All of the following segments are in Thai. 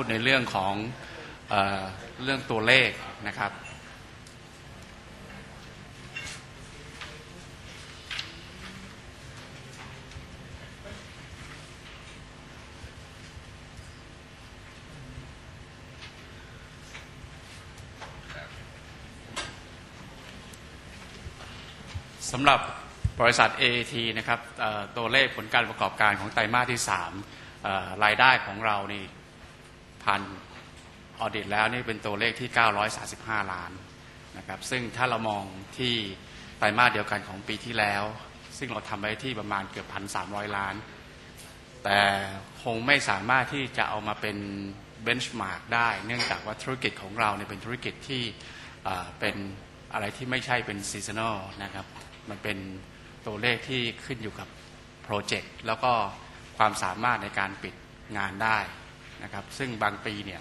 พูดในเรื่องของเออเรื่องตัวเลขนะครับ สำหรับบริษัท AAT นะครับตัวเลขผลการประกอบการของไตรมาสที่ 3 รายได้ของเรานี่ ผ่าน audit แล้วนี่เป็นตัวเลขที่ 935 ล้านนะครับซึ่งถ้าเรามองที่ไตรมาสเดียวกันของปีที่แล้ว ซึ่งเราทำไว้ที่ประมาณเกือบ1,300ล้าน แต่คงไม่สามารถที่จะเอามาเป็น benchmark ได้ เนื่องจากว่าธุรกิจของเราเนี่ยเป็นธุรกิจที่เอ่อเป็นอะไรที่ไม่ใช่เป็น seasonal นะครับมันเป็นตัวเลขที่ขึ้นอยู่กับโปรเจกต์แล้วก็ความสามารถในการปิดงานได้ นะครับ ซึ่งบางปีเนี่ย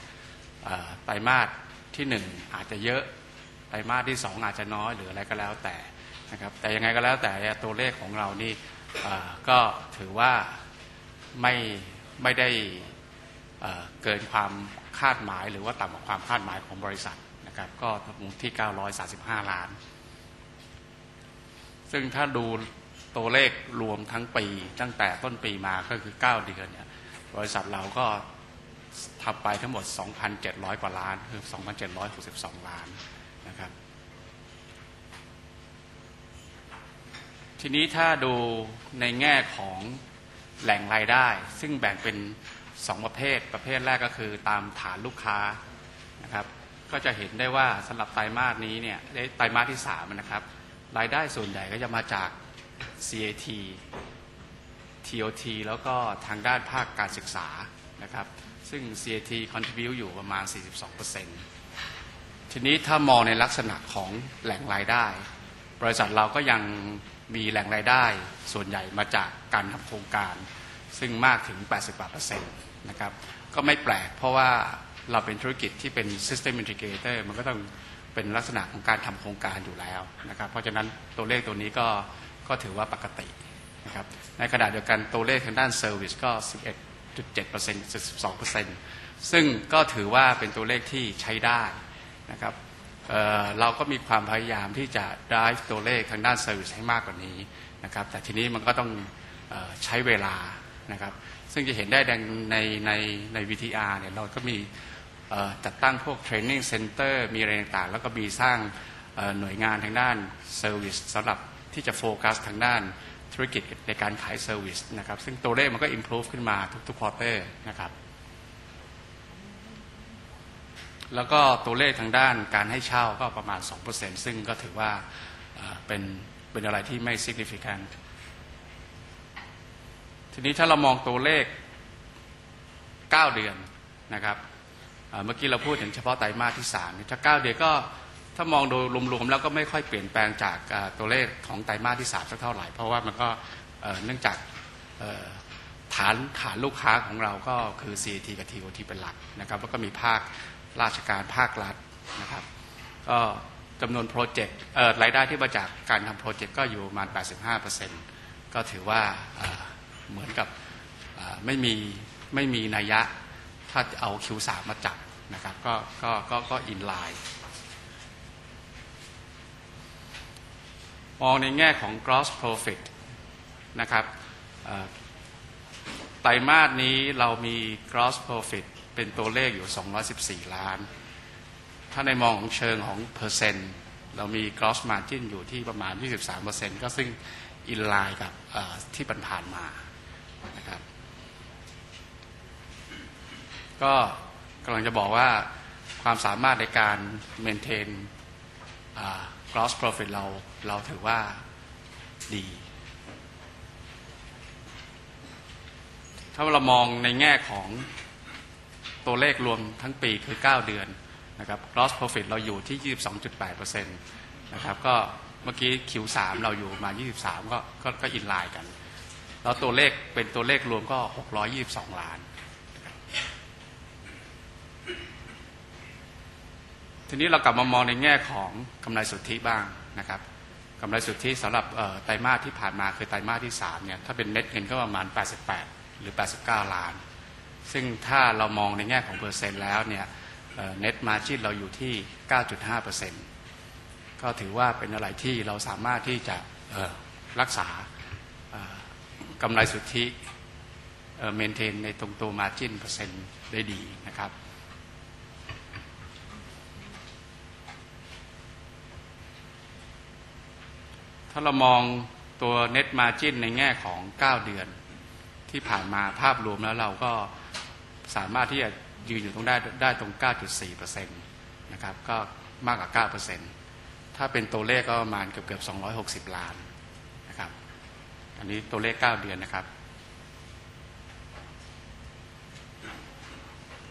ไตรมาสที่หนึ่งอาจจะเยอะไตรมาสที่สองอาจจะน้อยหรืออะไรก็แล้วแต่นะครับแต่ยังไงก็แล้วแต่ตัวเลขของเรานี่ก็ถือว่าไม่ไม่ได้เกินความคาดหมายหรือว่าต่ำกว่าความคาดหมายของบริษัทนะครับก็ที่ 935 ล้าน ซึ่งถ้าดูตัวเลขรวมทั้งปีตั้งแต่ต้นปีมาก็คือ 9 เดือนเนี่ยบริษัทเราก็ ทำไปทั้งหมด 2,700 กว่าล้านคือ 2,762 ล้านนะครับ ทีนี้ถ้าดูในแง่ของแหล่งรายได้ ซึ่งแบ่งเป็น2ประเภท ประเภทแรกก็คือตามฐานลูกค้านะครับ ก็จะเห็นได้ว่าสำหรับไตรมาสนี้เนี่ยไตรมาสที่3นะครับ รายได้ส่วนใหญ่ก็จะมาจาก CAT TOT แล้วก็ทางด้านภาคการศึกษานะครับ ซึ่ง CAT contribute อยู่ประมาณ 42%ทีนี้ถ้ามองในลักษณะของแหล่งรายได้ บริษัทเราก็ยังมีแหล่งรายได้ส่วนใหญ่มาจากการทำโครงการ ซึ่งมากถึง80%นะครับก็ไม่แปลกเพราะว่าเราเป็นธุรกิจที่เป็น System Integrator มันก็ต้องเป็นลักษณะของการทำโครงการอยู่แล้วนะครับ เพราะฉะนั้นตัวเลขตัวนี้ก็ก็ถือว่าปกตินะครับในขณะเดียวกันตัวเลขทางด้าน Service ก็ 11 12%ซึ่งก็ถือว่าเป็นตัวเลขที่ใช้ได้นะครับเเราก็มีความพยายามที่จะ drive ตัวเลขทางด้าน Service ให้มากกว่านี้นะครับแต่ทีนี้มันก็ต้องออใช้เวลานะครับซึ่งจะเห็นได้ดังในในใน VTR เนี่ยเราก็มีจัดตั้งพวก training center มีอะไรต่างๆ แล้วก็มีสร้างหน่วยงานทางด้าน service สำหรับที่จะโฟกัสทางด้าน ธุรกิจในการขาย service นะครับ ซึ่งตัวเลขมันก็ improve ขึ้นมาทุกๆ quarter นะครับ แล้วก็ตัวเลขทางด้านการให้เช่าก็ประมาณ 2%ซึ่งก็ถือว่าเป็นเป็นอะไรที่ไม่ significant ทีนี้ถ้าเรามองตัวเลข 9 เดือนนะครับเมื่อกี้เราพูดถึงเฉพาะไตรมาสที่3เนี่ยถ้าเก้าเดือนก็ ถ้ามองโดยรวมๆแล้วก็ไม่ค่อยเปลี่ยนแปลงจากตัวเลขของไตรมาสที่3สักเท่าไหร่เพราะว่ามันก็เนื่องจากฐานฐานลูกค้าของเราก็คือ CAT กับ TOT เป็นหลักนะครับแล้วก็มีภาคราชการภาครัฐนะครับก็จำนวนโปรเจกต์รายได้ที่มาจากการทำโปรเจกต์ก็อยู่ประมาณ 85%ก็ถือว่าเหมือนกับไม่มีไม่มีนัยยะถ้าเอา Q3 มาจับนะครับก็ก็ก็ก็ in line มองในแง่ของ gross profit นะครับไตรมาสนี้เรามี gross profit เป็นตัวเลขอยู่ 214 ล้าน ถ้าในมองของเชิงของเปอร์เซ็นต์เรามี gross margin อยู่ที่ประมาณ 23%ก็ซึ่งอินไลน์กับเอ่อที่ผ่านมานะครับ ก็กำลังจะบอกว่าความสามารถในการ maintain gross profit เราเราถือว่าดี ถ้าเรามองในแง่ของตัวเลขรวมทั้งปีคือ 9 เดือนนะครับ gross profit เราอยู่ที่ 22.8%นะครับก็เมื่อกี้ Q3 เราอยู่มา 23 ก็ก็ก็อินไลน์กัน แล้วตัวเลขเป็นตัวเลขรวมก็ 622 ล้าน ทีนี้เรากลับมามองในแง่ของกำไรสุทธิบ้างนะครับกำไรสุทธิสำหรับไตรมาสที่ผ่านมาคือไตรมาสที่3เนี่ยถ้าเป็นเน็ตเงินก็ประมาณ 88 หรือ 89 ล้าน ซึ่งถ้าเรามองในแง่ของเปอร์เซ็นต์แล้วเนี่ยเน็ตมาจินเราอยู่ที่ 9.5%ก็ถือว่าเป็นอะไรที่เราสามารถที่จะรักษากำไรสุทธิเมนเทนในตรงตัวมาจินเปอร์เซ็นต์ได้ดีนะครับ ถ้าเรามองตัว Net Margin ในแง่ของ 9 เดือน ที่ผ่านมาภาพรวมแล้วเราก็สามารถที่จะยืนอยู่ตรงได้ได้ตรง 9.4%นะครับก็มากกว่า9%ถ้าเป็นตัวเลขก็ประมาณเกือบเกือบ260 ล้านนะครับอันนี้ตัวเลข 9 เดือนนะครับ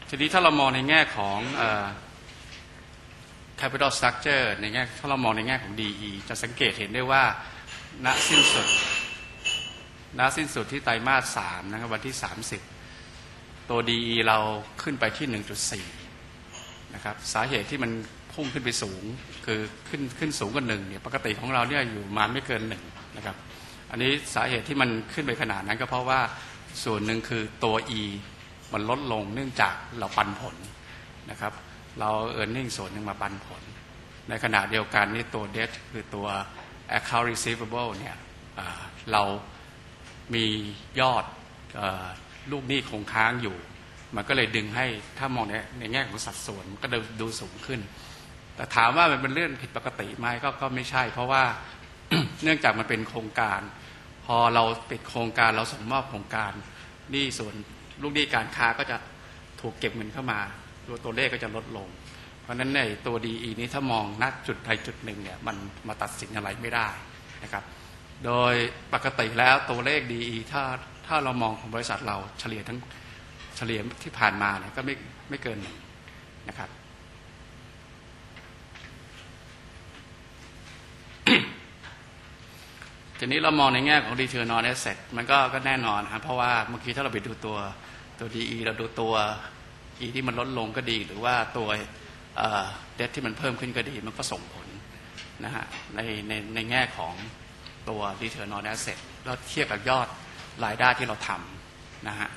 ทีนี้ถ้าเรามองในแง่ของ capital structure ในแง่ถ้าเรามองในแง่ของ DE จะสังเกตเห็นได้ว่า ณสิ้นสุด ณสิ้นสุดที่ไตรมาส3นะครับวันที่ 30 ตัว DE เราขึ้นไปที่ 1.4 นะครับ สาเหตุที่มันพุ่งขึ้นไปสูง คือขึ้นขึ้นสูงกว่าหนึ่งเนี่ยปกติของเราเนี่ยอยู่มาไม่เกินหนึ่งนะครับ อันนี้สาเหตุที่มันขึ้นไปขนาดนั้นก็เพราะว่าส่วนหนึ่งคือตัว E มันลดลงเนื่องจากเราปันผลนะครับ เราเอ r n i n g ส่วนหนึ่งมาปันผล ในขณะเดียวกันนี่ตัว debt คือตัว account receivable เนี่ยเรามียอดอลูกหนี้คงค้างอยู่ มันก็เลยดึงให้ถ้ามองในในแง่ของสัดส่วนมันก็ดูดูสูงขึ้น แต่ถามว่ามันเป็นเรื่องผิดปกติไหมก็ก็ไม่ใช่ เพราะว่าเนื่องจากมันเป็นโครงการ พอเราปิดโครงการเราส่งมอบโครงการหนี่ส่วนลูกหนี้การค้าก็จะถูกเก็บเงินเข้ามา ตัวตัวเลขก็จะลดลง เพราะฉะนั้นในตัว DE นี้ถ้ามองณจุดใดจุดหนึ่งเนี่ยมันมาตัดสินอะไรไม่ได้นะครับ โดยปกติแล้วตัวเลข DE ถ้าถ้าเรามองของบริษัทเราเฉลี่ยทั้งเฉลี่ยที่ผ่านมาเนี่ยก็ไม่ไม่เกินหนึ่งนะครับทีนี้เรามองในแง่ของ return on asset มันก็ก็แน่นอนครับเพราะว่าเมื่อกี้ถ้าเราไปดูตัวตัว DE เราดูตัว E ที่มันลดลงก็ดี หรือว่าตัวเดทที่มันเพิ่มขึ้นก็ดี มันก็ส่งผลนะฮะในในในแง่ของตัว return on asset แล้วเทียบกับยอดรายได้ที่เราทำนะฮะ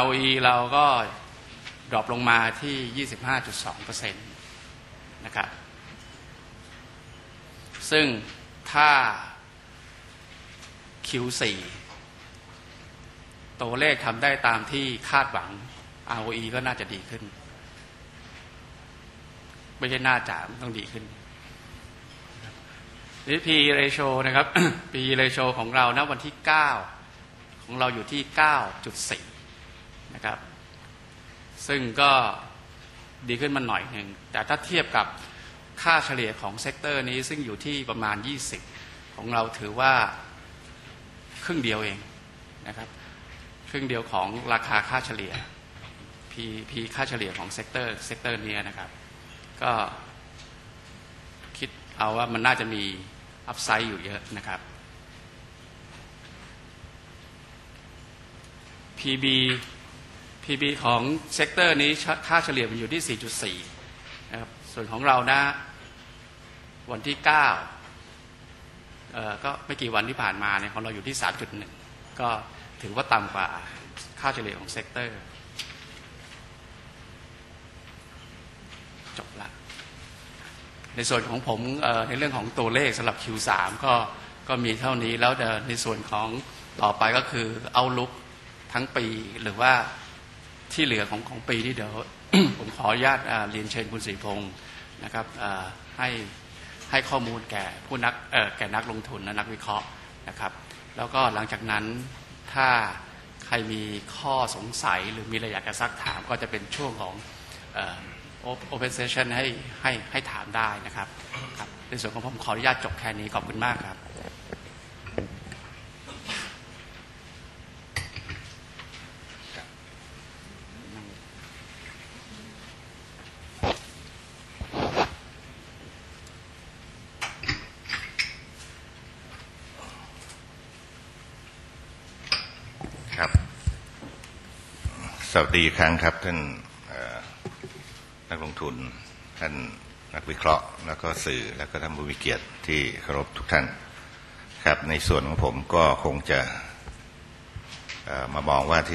ROE เราก็drop ลงมาที่ 25.2%นะครับ ซึ่งถ้า Q4 ตัวเลขทำได้ตามที่คาดหวัง ROE ก็น่าจะดีขึ้น ไม่ใช่น่าจะมันต้องดีขึ้นนี่ P/E ratio นะครับ P ratio ของเราณวันที่ 9 ของเราอยู่ที่ 9.4 นะครับ ซึ่งก็ดีขึ้นมาหน่อยหนึ่ง แต่ถ้าเทียบกับค่าเฉลี่ยของ sector นี้ซึ่งอยู่ที่ประมาณ 20 ของเราถือว่าครึ่งเดียวเองนะครับ ครึ่งเดียวของราคาค่าเฉลี่ย P P ค่าเฉลี่ยของ sector sector นี้นะครับ ก็คิดเอาว่ามันน่าจะมีupside อยู่เยอะนะครับ PB PB ของ sector นี้ค่าเฉลี่ยมันอยู่ที่ 4.4 นะครับ ส่วนของเรานะวันที่9เอ่อก็ไม่กี่วันที่ผ่านมาเนี่ยของเราอยู่ที่ 3.1 ก็ ถือว่าต่ำกว่าค่าเฉลี่ยของ sector จบละในส่วนของผมในเรื่องของตัวเลขสำหรับ Q3 ก็ก็มีเท่านี้แล้วเดี๋ยวในส่วนของต่อไปก็คือเอาลุกทั้งปีหรือว่าที่เหลือของของปีที่เดี๋ยว ผมขออนุญาตเรียนเชิญคุณศรีพงศ์นะครับให้ให้ข้อมูลแก่ผู้นักแก่นักลงทุนและนักวิเคราะห์นะครับ แล้วก็หลังจากนั้น ถ้าใครมีข้อสงสัยหรือมีอะไรอยากจะซักถามก็จะเป็นช่วงของโอเพนเซชันให้ให้ให้ถามได้นะครับครับในส่วนของผมขออนุญาตจบแค่นี้ขอบคุณมากครับ ครับ สวัสดีครั้งครับท่านนักลงทุน ท่านนักวิเคราะห์ แล้วก็สื่อแล้วก็ท่านผู้มีเกียรติที่เคารพทุกท่าน ครับในส่วนของผมก็คงจะมามองว่าที่